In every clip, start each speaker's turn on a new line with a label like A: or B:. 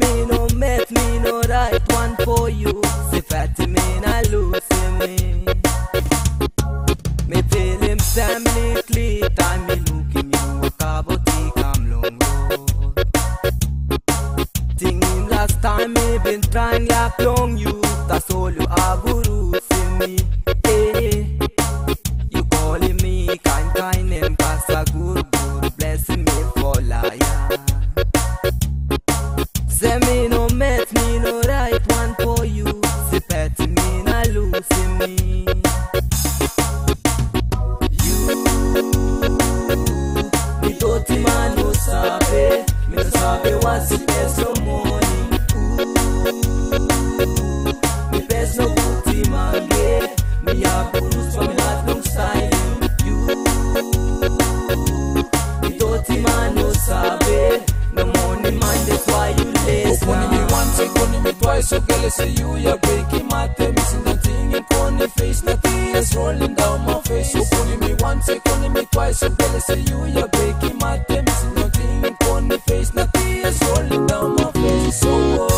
A: Me no met me no right one for you. Say fatty me na lose me. Me tell him clear time me looking you a caboti come long road. Think him last time me been trying like long you.
B: So girl, I say you, you're breaking my tail, missing nothing, face, the tears rolling down my face. Upon me once, upon me twice, so girl, you, you're missing nothing, the face, the tears rolling down my face. So,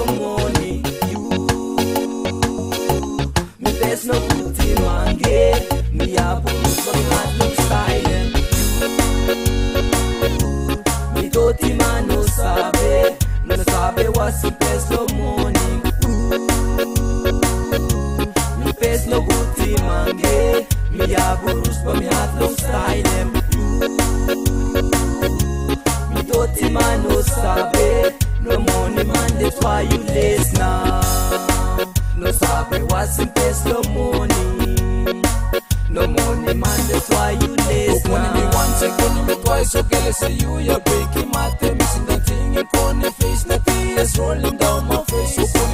A: sipe slow morning lupe slow kuti mange. Miyakuruspa miatlong stylem mitoti mano sabe. No money man that's why you lazy now no sabe wasipe slow morning no money man that's why you lazy
B: upon me twice, so girl, I say you, you're breaking my tail, missing nothing, you on the face, the tears rolling down my face. So